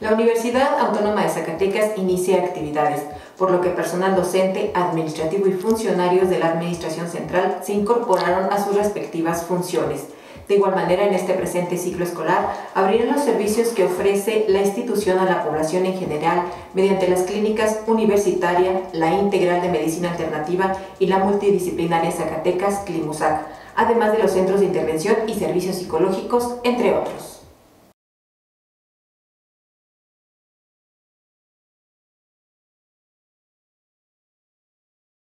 La Universidad Autónoma de Zacatecas inicia actividades, por lo que personal docente, administrativo y funcionarios de la Administración Central se incorporaron a sus respectivas funciones. De igual manera, en este presente ciclo escolar, abrirán los servicios que ofrece la institución a la población en general mediante las clínicas universitaria, la integral de medicina alternativa y la multidisciplinaria Zacatecas, Climusac, además de los centros de intervención y servicios psicológicos, entre otros.